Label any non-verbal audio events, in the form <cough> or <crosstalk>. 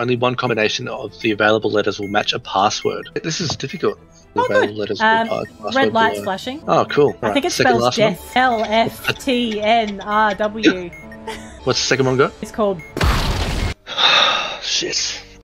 only one combination of the available letters will match a password. This is difficult. The Oh, good. letters Um, will red lights below. flashing. Oh, cool. I Right, think it second spells death. L F T N R W. What's the second one got? It's called <sighs> Shit.